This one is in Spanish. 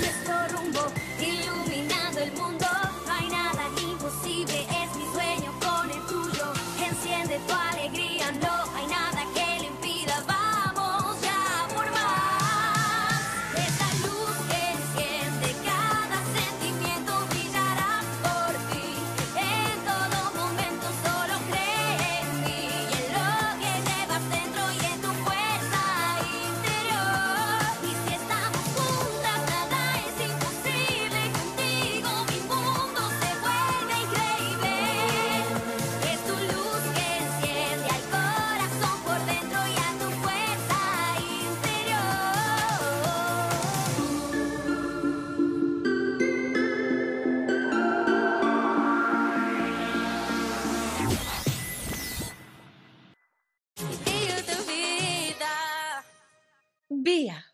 Let's go vea